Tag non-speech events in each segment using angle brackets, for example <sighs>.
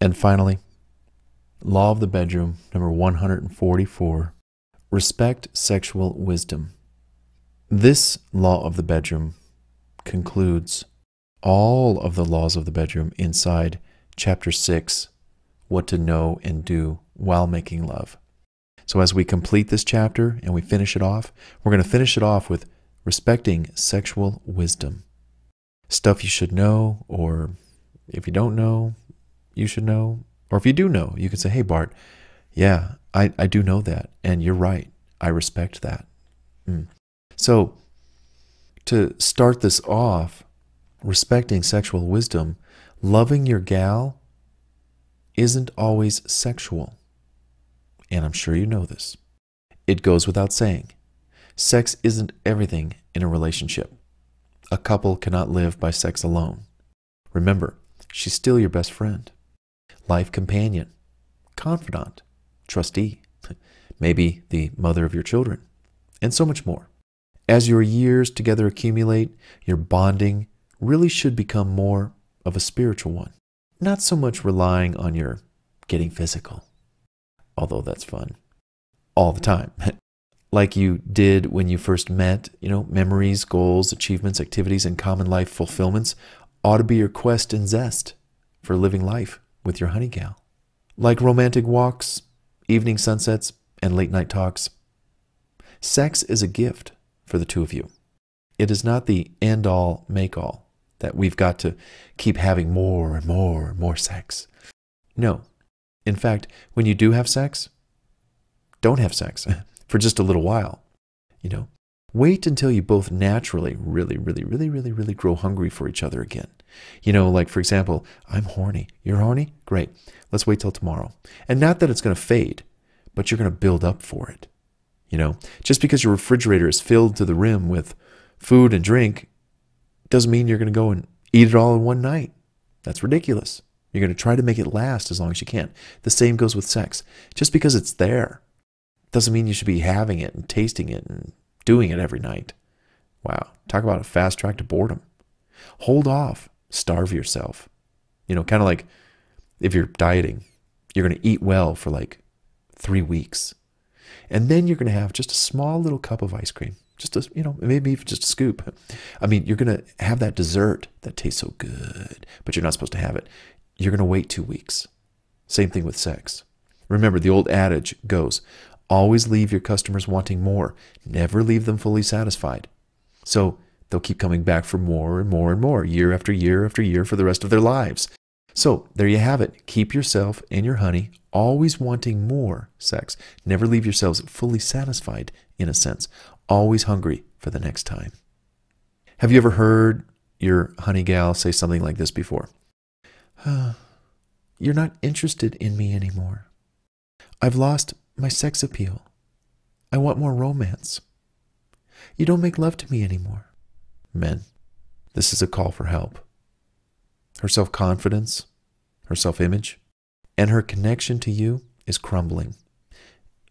And finally, law of the bedroom, number 144 respect sexual wisdom. This law of the bedroom concludes all of the laws of the bedroom inside chapter 6 what to know and do while making love. So, as we complete this chapter and we finish it off, we're going to finish it off with respecting sexual wisdom. Stuff you should know, or if you don't know, you should know. Or if you do know, you can say, Hey, Bart, yeah, I, I do know that. And you're right. I respect that. Mm. So, to start this off, respecting sexual wisdom, loving your gal isn't always sexual. And I'm sure you know this. It goes without saying. Sex isn't everything in a relationship. A couple cannot live by sex alone. Remember, she's still your best friend, life companion, confidant, trustee, <laughs> maybe the mother of your children, and so much more. As your years together accumulate, your bonding really should become more of a spiritual one not so much relying on your getting physical, although that's fun all the time. <laughs> like you did when you first met, you know, memories, goals, achievements, activities, and common life fulfillments ought to be your quest and zest for living life with your honey gal. Like romantic walks, evening sunsets, and late night talks. Sex is a gift for the two of you. It is not the end all, make all that we've got to keep having more and more and more sex. No. In fact, when you do have sex, don't have sex <laughs> for just a little while. You know, wait until you both naturally really, really, really, really, really grow hungry for each other again. You know, like for example, I'm horny. You're horny? Great. Let's wait till tomorrow. And not that it's going to fade, but you're going to build up for it. You know, just because your refrigerator is filled to the rim with food and drink doesn't mean you're going to go and eat it all in one night. That's ridiculous. You're going to try to make it last as long as you can. The same goes with sex. Just because it's there doesn't mean you should be having it and tasting it and doing it every night. Wow. Talk about a fast track to boredom. Hold off. Starve yourself. You know, kind of like if you're dieting, you're going to eat well for like three weeks. And then you're going to have just a small little cup of ice cream just a you know maybe even just a scoop i mean you're going to have that dessert that tastes so good but you're not supposed to have it you're going to wait two weeks same thing with sex remember the old adage goes always leave your customers wanting more never leave them fully satisfied so they'll keep coming back for more and more and more year after year after year for the rest of their lives so there you have it keep yourself and your honey always wanting more sex never leave yourselves fully satisfied in a sense always hungry for the next time. Have you ever heard your honey gal say something like this before? Uh, <sighs> you're not interested in me anymore. I've lost my sex appeal. I want more romance. You don't make love to me anymore. Men, this is a call for help. Her self confidence, her self image, and her connection to you is crumbling,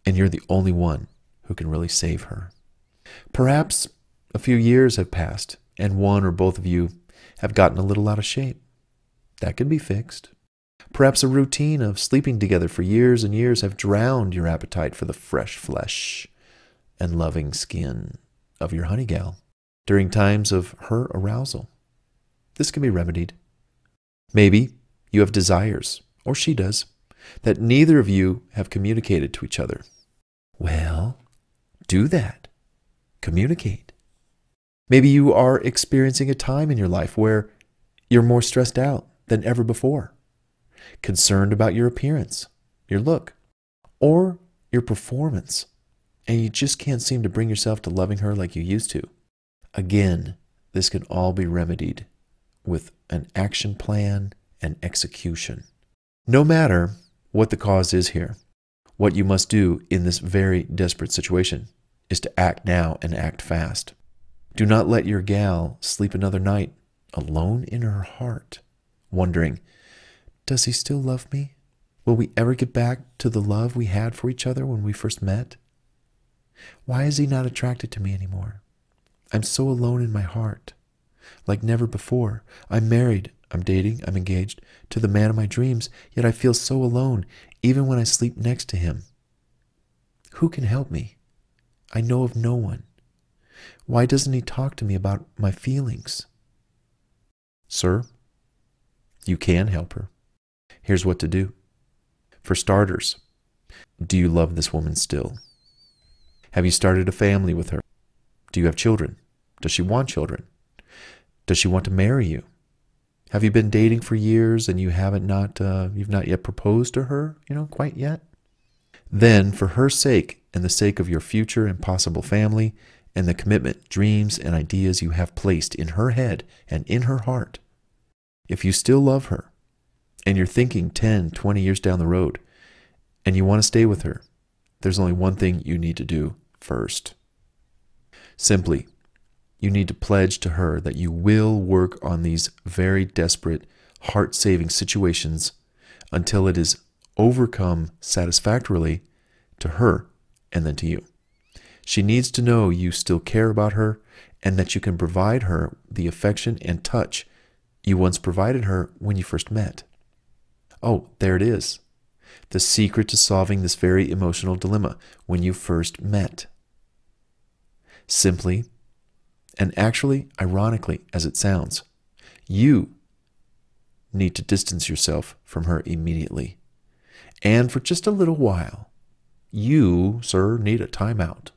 and you're the only one who can really save her. Perhaps a few years have passed and one or both of you have gotten a little out of shape. That can be fixed. Perhaps a routine of sleeping together for years and years have drowned your appetite for the fresh flesh and loving skin of your honey gal during times of her arousal. This can be remedied. Maybe you have desires, or she does, that neither of you have communicated to each other. Well, do that communicate. Maybe you are experiencing a time in your life where you're more stressed out than ever before, concerned about your appearance, your look, or your performance, and you just can't seem to bring yourself to loving her like you used to. Again, this can all be remedied with an action plan and execution. No matter what the cause is here, what you must do in this very desperate situation is to act now and act fast. Do not let your gal sleep another night alone in her heart, wondering, Does he still love me? Will we ever get back to the love we had for each other when we first met? Why is he not attracted to me anymore? I'm so alone in my heart. like never before. I'm married, I'm dating, I'm engaged to the man of my dreams, yet I feel so alone, even when I sleep next to him. Who can help me? I know of no one. Why doesn't he talk to me about my feelings? Sir, you can help her. Here's what to do. For starters, do you love this woman still? Have you started a family with her? Do you have children? Does she want children? Does she want to marry you? Have you been dating for years and you haven't not uh, you've not yet proposed to her, you know, quite yet? Then, for her sake and the sake of your future and possible family and the commitment, dreams, and ideas you have placed in her head and in her heart, if you still love her and you're thinking 10, 20 years down the road and you want to stay with her, there's only one thing you need to do first. Simply, you need to pledge to her that you will work on these very desperate, heart saving situations until it is overcome satisfactorily to her and then to you. She needs to know you still care about her and that you can provide her the affection and touch you once provided her when you first met. Oh, there it is. The secret to solving this very emotional dilemma when you first met. Simply, and actually, ironically, as it sounds, you need to distance yourself from her immediately. And for just a little while, you, sir, need a timeout.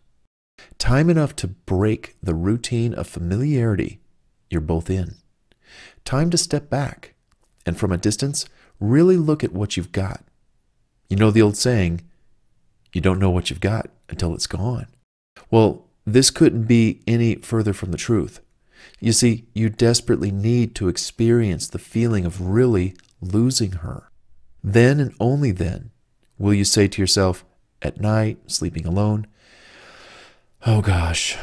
Time enough to break the routine of familiarity you're both in. Time to step back and from a distance, really look at what you've got. You know the old saying, you don't know what you've got until it's gone. Well, this couldn't be any further from the truth. You see, you desperately need to experience the feeling of really losing her. Then and only then will you say to yourself, at night, sleeping alone, Oh gosh,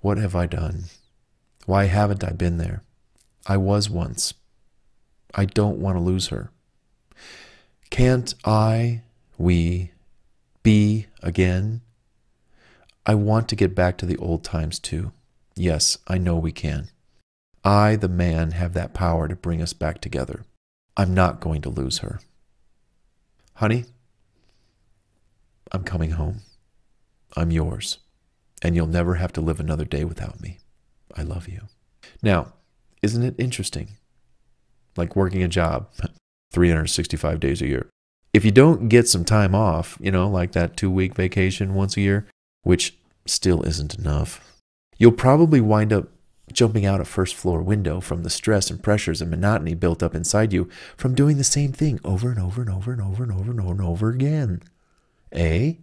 what have I done? Why haven't I been there? I was once. I don't want to lose her. Can't I, we, be again? I want to get back to the old times too. Yes, I know we can. I, the man, have that power to bring us back together. I'm not going to lose her. Honey, I'm coming home. I'm yours, and you'll never have to live another day without me. I love you. Now, isn't it interesting? Like working a job 365 days a year. If you don't get some time off, you know, like that two week vacation once a year, which still isn't enough, you'll probably wind up jumping out a first floor window from the stress and pressures and monotony built up inside you from doing the same thing over and over and over and over and over and over and over again. Eh?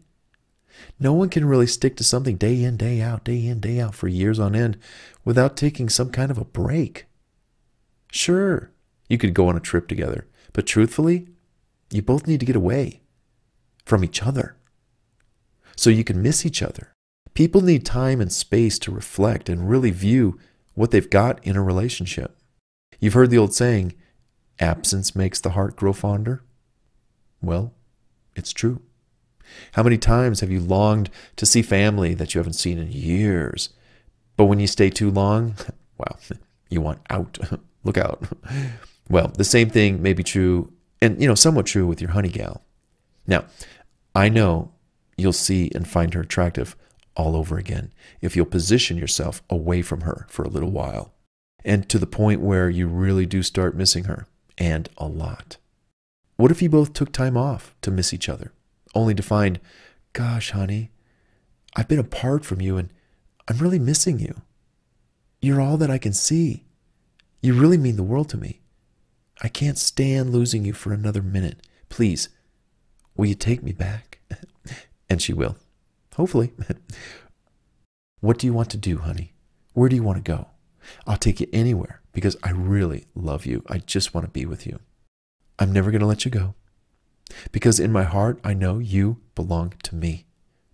No one can really stick to something day in, day out, day in, day out for years on end without taking some kind of a break. Sure, you could go on a trip together, but truthfully, you both need to get away from each other so you can miss each other. People need time and space to reflect and really view what they've got in a relationship. You've heard the old saying, absence makes the heart grow fonder. Well, it's true. How many times have you longed to see family that you haven't seen in years? But when you stay too long, <laughs> well, <laughs> you want out. <laughs> Look out. Well, the same thing may be true, and you know, somewhat true with your honey gal. Now, I know you'll see and find her attractive all over again if you'll position yourself away from her for a little while, and to the point where you really do start missing her, and a lot. What if you both took time off to miss each other? only to find, gosh, honey, I've been apart from you and I'm really missing you. You're all that I can see. You really mean the world to me. I can't stand losing you for another minute. Please, will you take me back? <laughs> and she will. Hopefully. <laughs> what do you want to do, honey? Where do you want to go? I'll take you anywhere because I really love you. I just want to be with you. I'm never going to let you go. Because in my heart, I know you belong to me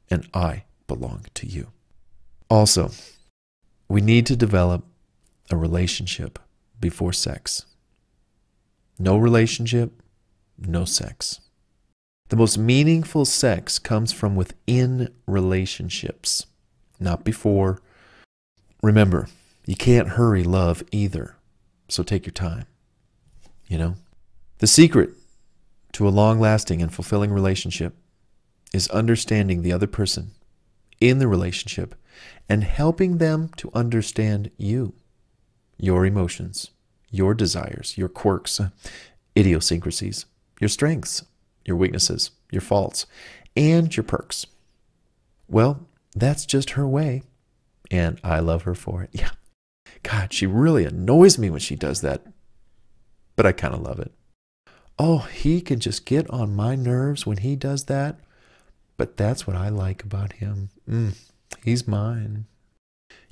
and I belong to you. Also, we need to develop a relationship before sex. No relationship, no sex. The most meaningful sex comes from within relationships, not before. Remember, You can't hurry love either. So take your time. You know? The secret to a long lasting and fulfilling relationship is understanding the other person in the relationship and helping them to understand you, your emotions, your desires, your quirks, idiosyncrasies, your strengths, your weaknesses, your faults, and your perks. Well, that's just her way, and I love her for it. <laughs> Yeah. God, she really annoys me when she does that, but I kind of love it. Oh, he can just get on my nerves when he does that, but that's what I like about him. Mm, he's mine.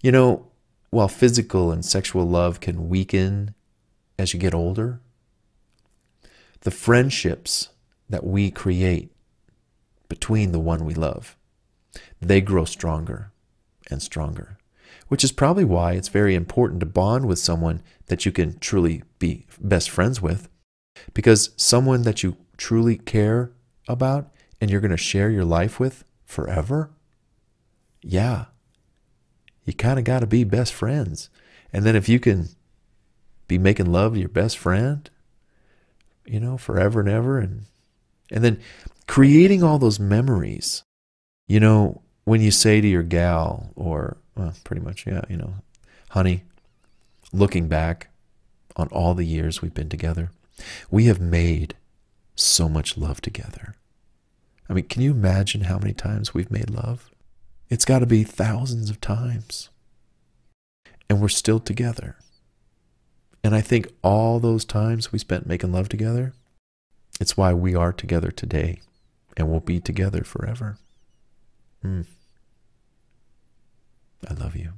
You know, while physical and sexual love can weaken as you get older, the friendships that we create between the one we love, they grow stronger and stronger, which is probably why it's very important to bond with someone that you can truly be best friends with. Because someone that you truly care about and you're going to share your life with forever, yeah, you kind of got to be best friends. And then if you can be making love to your best friend, you know, forever and ever, and and then creating all those memories, you know, when you say to your gal, or well, pretty much, yeah, you know, honey, looking back on all the years we've been together, we have made so much love together. I mean, can you imagine how many times we've made love? It's got to be thousands of times. And we're still together. And I think all those times we spent making love together, it's why we are together today and we'll be together forever. Mm. I love you.